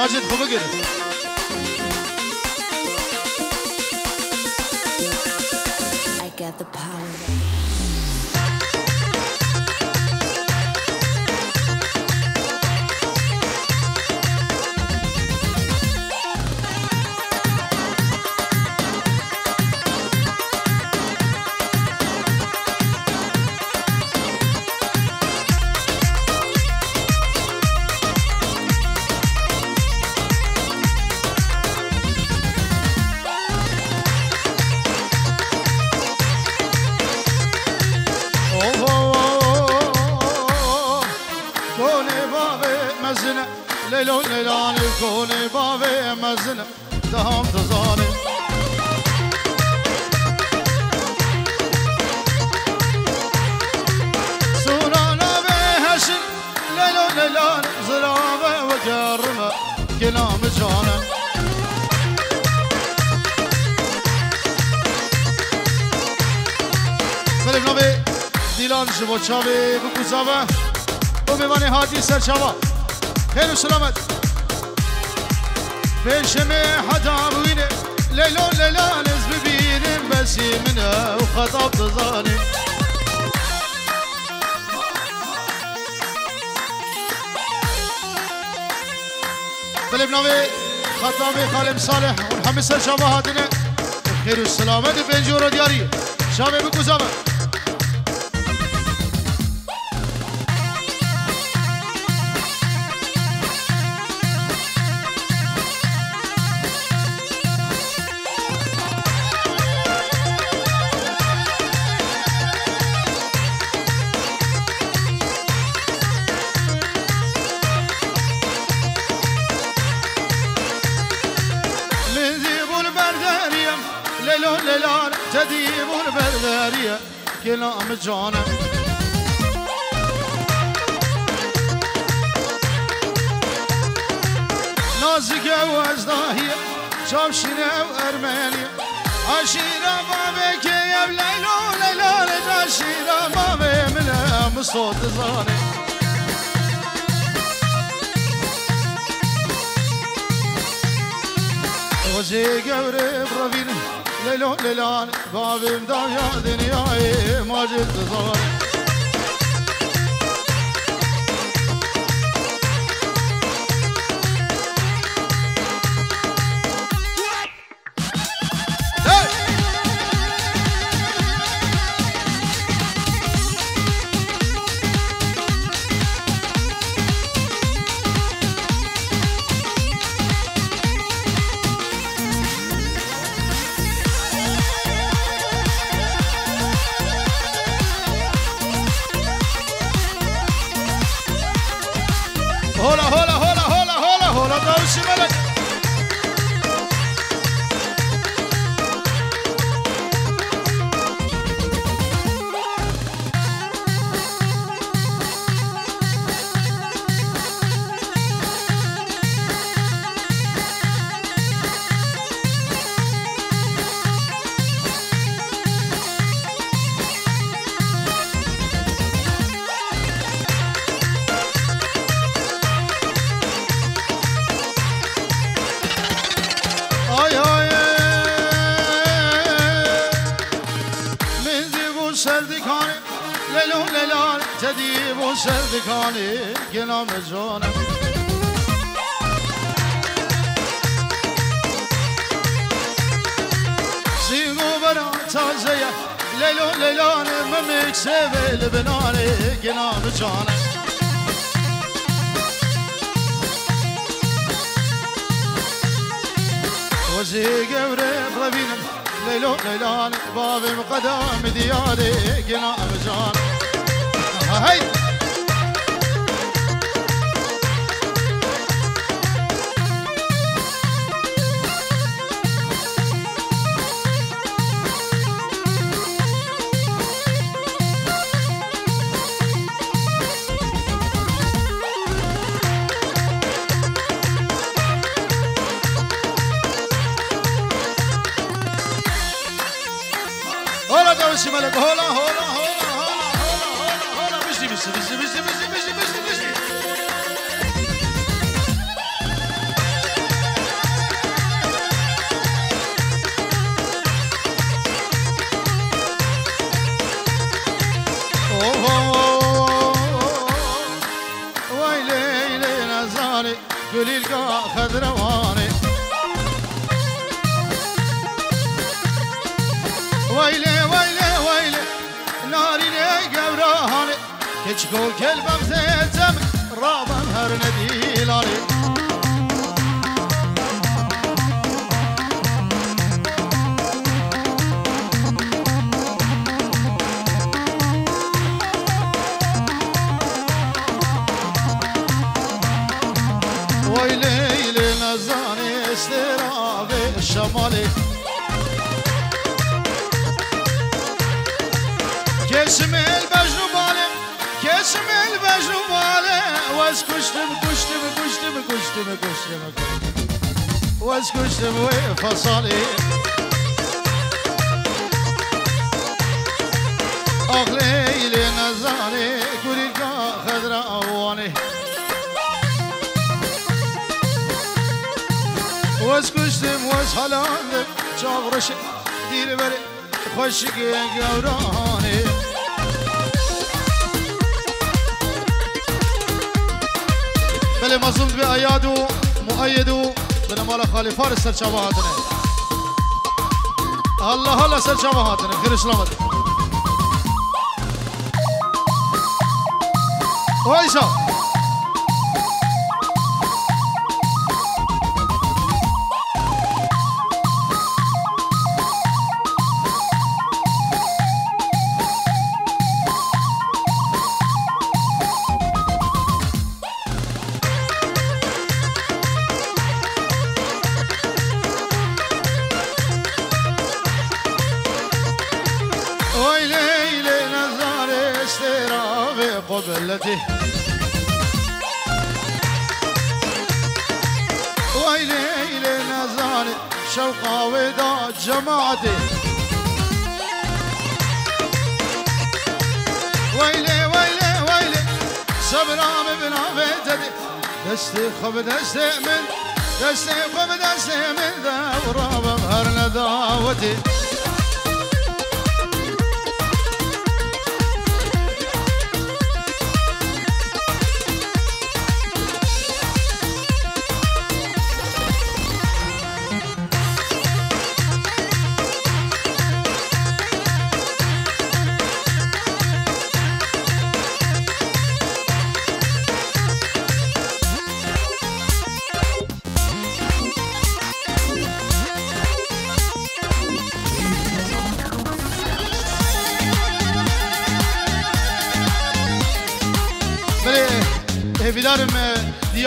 Macit Kulu gelir. باوی مزنه. لیلو لیلانی کنی باوی مزنه. دهام تزانی سورانا به هشن لیلو لیلان. زرابه و جرمه. کلام جانه. Vale, نوی Dylan, je vois Chave. او بیوان حاجی سرشاوا خیلی سلامت. پیشم حدا بوینه لیلان لیلان از ببینم بسی منه و خطاب تزانیم بله نوی خطاب خالم صالح. و همه شما هاتینه خیر و سلامت. بینجور و دیاری. شامه بکوزامه دلم جانم نازکه و از داهیه شامشینه و ارمنیه عشیره بابه که یم لیلو لیلانه عشیره بابه منه مصوت زانه Hoje é que abre para vir Lelo lelan Babim davya dünyayı Macizsiz olan سردکانه گنام جانم. سیگو برا تازه لیلو لیلان ممک سبل بنانه گنام جانم. وزي قبري بربينم ليلو ليلان بابي مقدام دياري قنا مجان هاي Shimala Kola Ho الشمالي كشم البجر بالي كشم البجر بالي واس كشتم كشتم كشتم كشتم كشتم واس كشتم وفصالي أغلي نزاني قولي واس کشتم واس حلاندم چاورش دیر بره. خوشگی گورانه. بله مظلوم به ایاد و مؤید و به مال خالیفار سرچابه هاتنه الله الله سرچابه هاتنه خیر سلامت. وایسا قبلته ويلي ليلي نزال شوقا وداد جماعتي. ويلي ويلي ويلي صبرام ابن عبيدتي دشتي خب دشتي من دشتي خب دشتي من ذا ورابا ظهرنا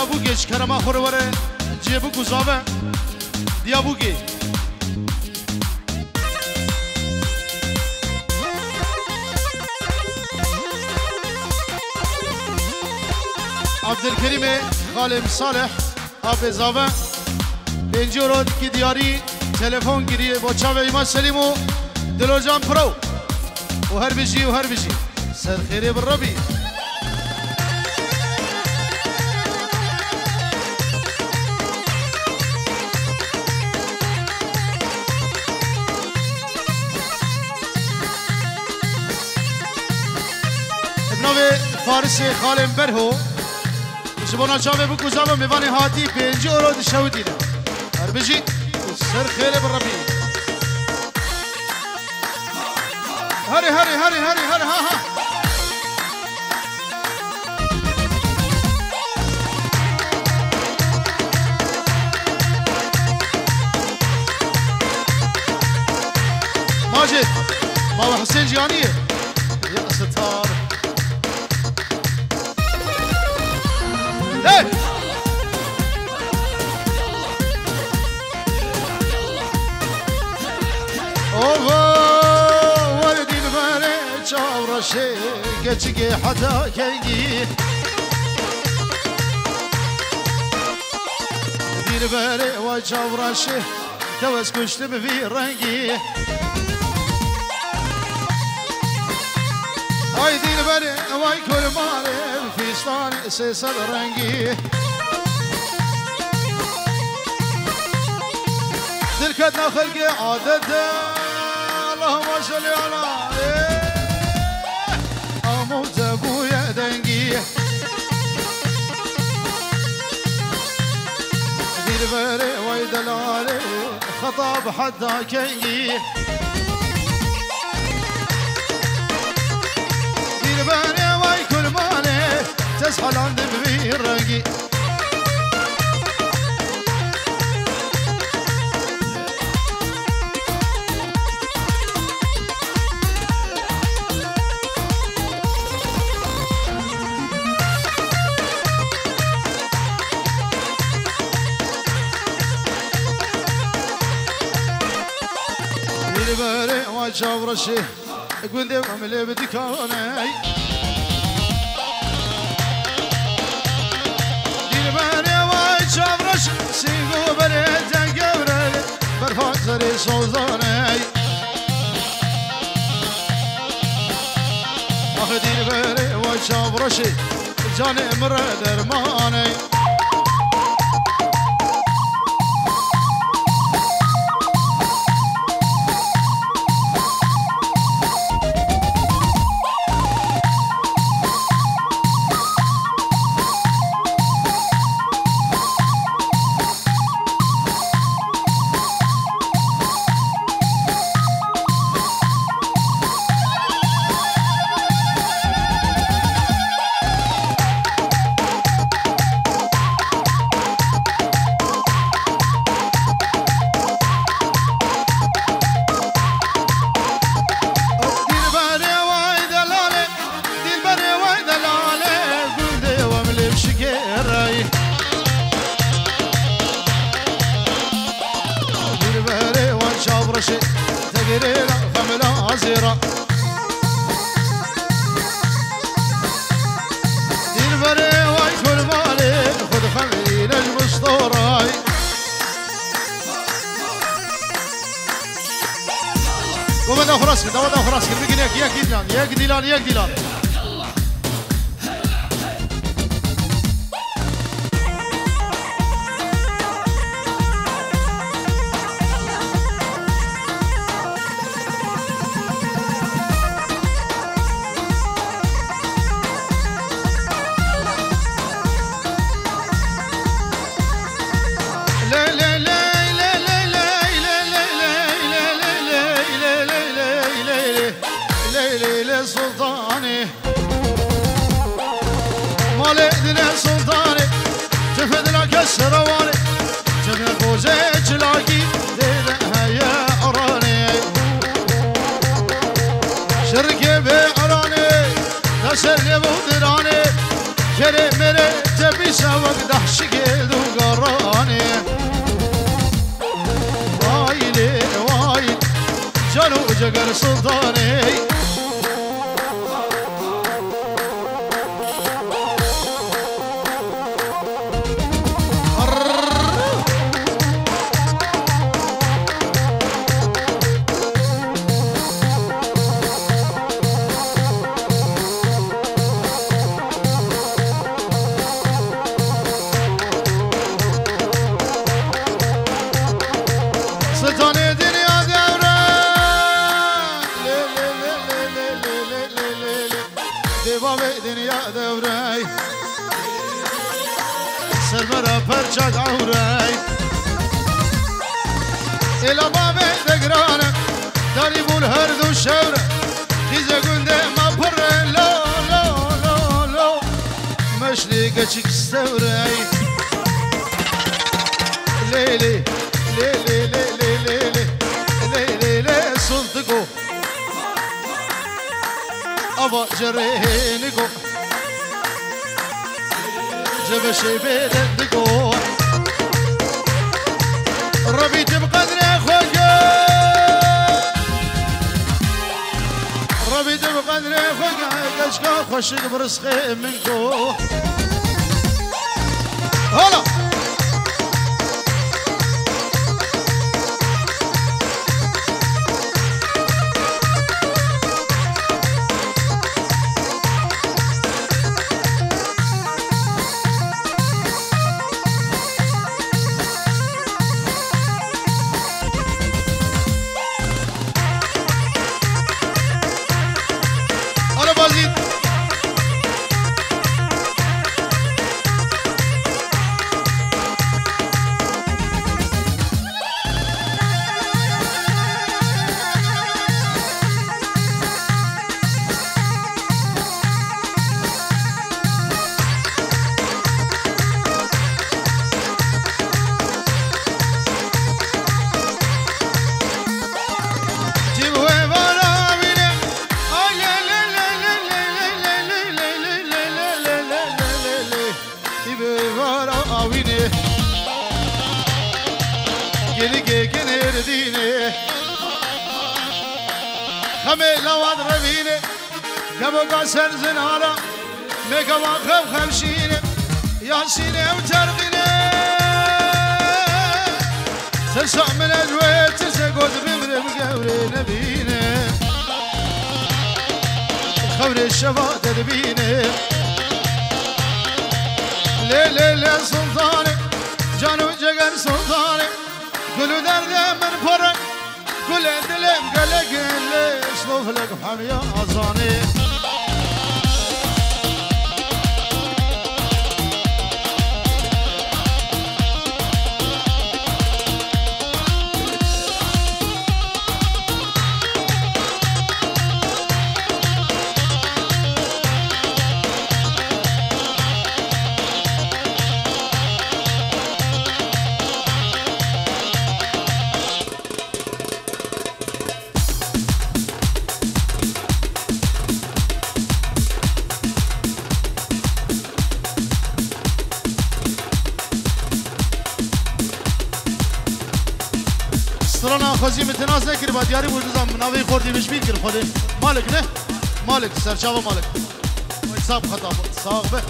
دیابوگی چکرما خورواره جیبو گزاوه دیابوگی عبدالکریم خالم صالح حافظاوه پنجو رو که دیاری تلفن گیری با چاوه ایمان سلیم و دلو جان پرو و هر بجی و هر بجی سر خیری بالربی فارسی خالم برهو جبونا چاوه بو گزاوه میوانی هاتی پنجی اورو هر بجی سر خیلی بربی هری هری هری هری هری ها ها. ماجد ماما حسين جيانية باشه گچگه حدا کنگی دیر بره و جاوراشه دوز کشته به وی رنگی. آی دیر بره وای کرمانه فیستان سه صد رنگی. دل کت نخلقی عادت اللهم صل علی غيري ويد العالي. خطاب حتى كي دير بالي ويكون مالي. تسحل عند بيرقي رشي قول عملي بدي كوني دير بني واي شابرش سيقو بني تنقبرن برفاق سري صوزاني اخ دير دادا خلاص كمي قلنا ياك ديلان ياك ديلان ياك ديلان تفدنا سلطاني تفدنا كسرواني تفدنا فوزي جلاقي ليلة هيا عراني شرقي بعراني تسلي بودراني جري مري تبي سوق دحشقي ذو قراني وايلي وايل جنو جقر سلطاني çak avray Ela babe de grana Dari bul her du şevre. Dize günde ma pırre lo lo lo lo. Meşli geçik sevray Leyli leyli leyli leyli Leyli leyli sultuku Ava cerehini ko جبشي بيدك قدر خود دشگاه خوشی برسخه من کو حالا. مگوا خم خمشینه یاسینه و ترقینه سرسا من اجوه ترسا قد بمرم قوري نبينه خبر الشفاة تبينه ليل ليل سلطاني جانو جگر سلطاني قلو درد من فرق قل دلم قلق ليش طفلك حمية أظاني سرانا خوزی متناز نکری با دیاری بود نظام نوی خوردی بش بیر کر خودی مالک نه مالک سرچاو مالک حساب خطا بود ساق به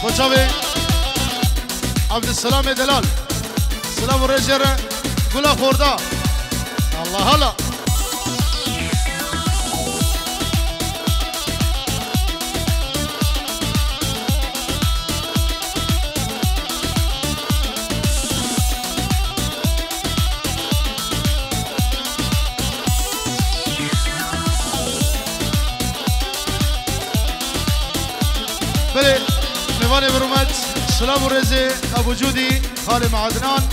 خوشاوی عبدالسلام دلال سلام رجر گلا خوردا الله الله سلام و رزه ابو جودی خال معدنان.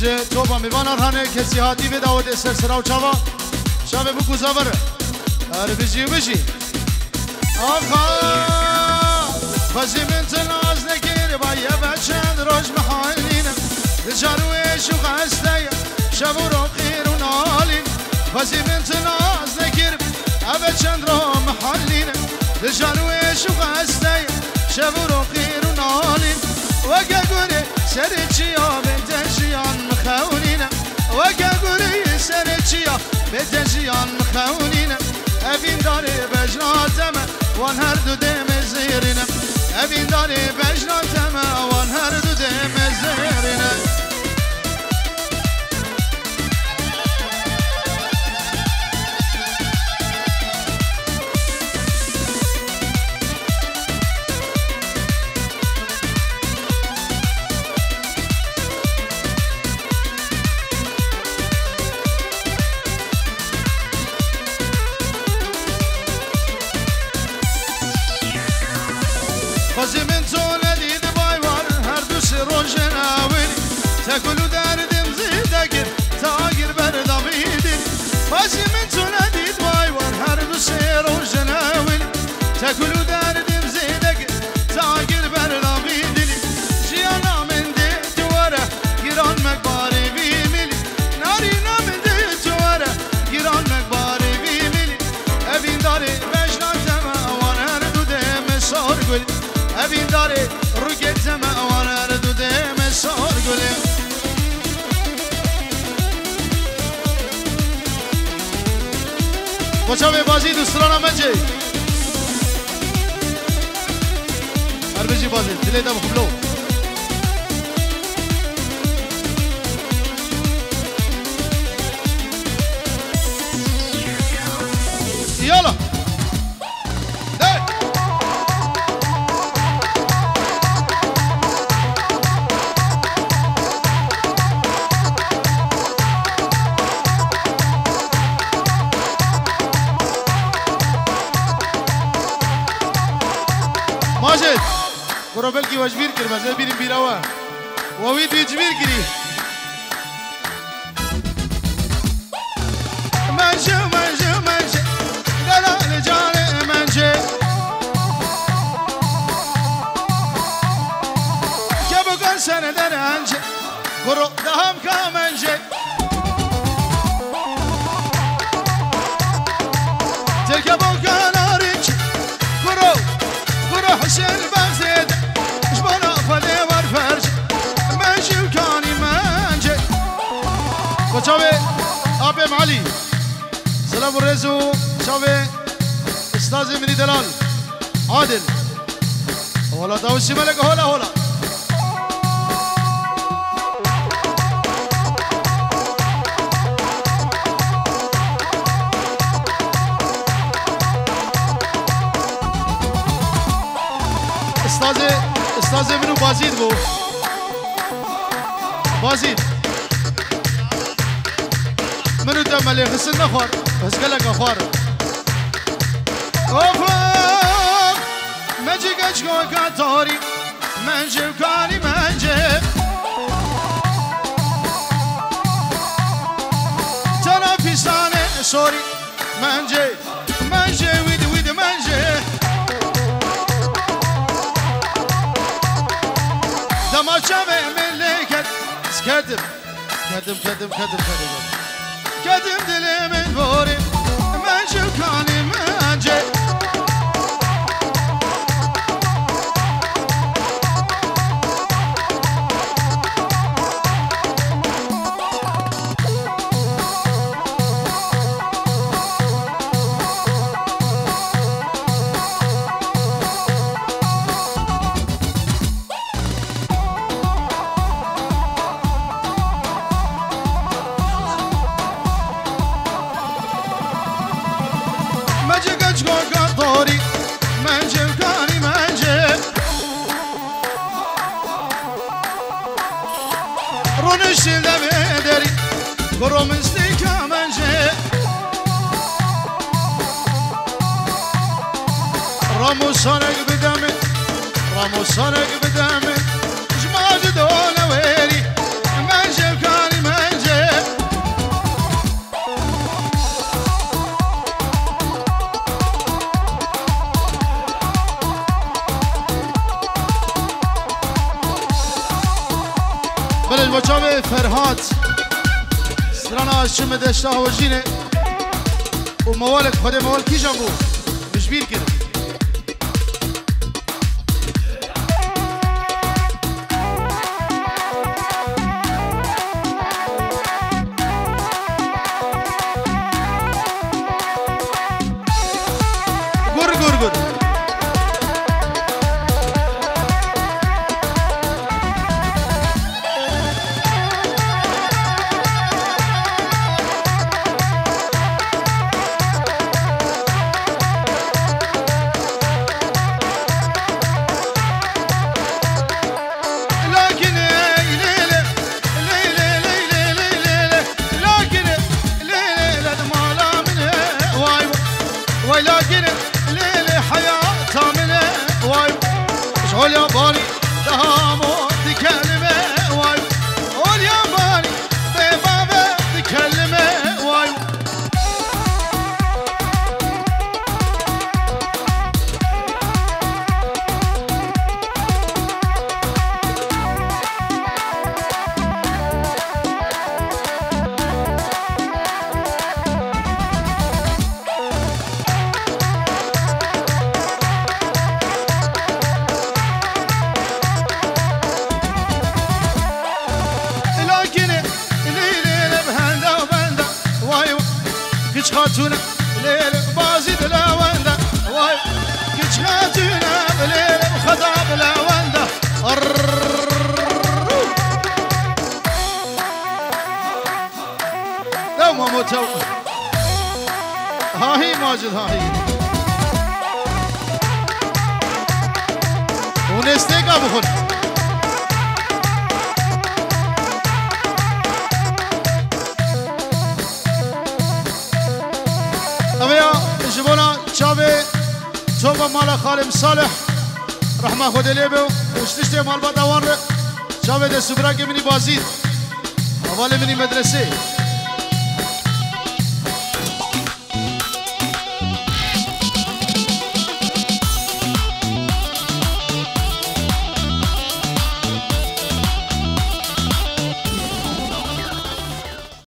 جه توبا میوان آرهانه کسی هاتی به داود سر سراو چاوا. شابه بکو زابره اره بجی و بجی. آخا خوزی من تناز نگیر با یه بچند روش محالینم جارویش و غسته شب و رو خیر و نالین خوزی من تناز نگیر اوه چند رو محالینم جارویش و غسته شب و خیر مالی و گوری سرچیا به دزیان مخونی نه. و گوری سرچیا به دزیان مخونی نه. این داره بجناتم و هر دو دم زیرینم این داره بجناتم و هر دو دم Hoje دوسرا دوستان هم بچه هر بچی بازی. دلیت هم خوب برو بلکی وجبیر کر بزه بیریم بیراوه ووید وجبیر کری بچاوه آب معلی سلام و رزو چاوه استاذ منی دلال عادل هولا داوشي ملك هولا هولا استاذ استاذ منو بازید بو بازید منو دمالي غسل نخور بس قالك اخوار اوفا مجي قشقو كاتوري منجي وكاني منجي ترى في سانة سوري منجي منجي ويدي ويدي منجي دما شامي من ليكت كدم كدم كدم كدم كدم كدم دلي من بوري من ستيكا منجي رامو صانق بدمي رامو صانق بدمي شم دشتا وجینه و موالك خود موال کی جنبو مشبیر کرد your body, the. لو ما موتوا ها هي ماجد ها هي ونستيقا بخون اویا جبونا چاوه چوبا مال خالم صالح. رحمه خود لیبه و اشتشت مال با دوان. ره چاوه ده سبرا که منی بازید اول منی مدرسه.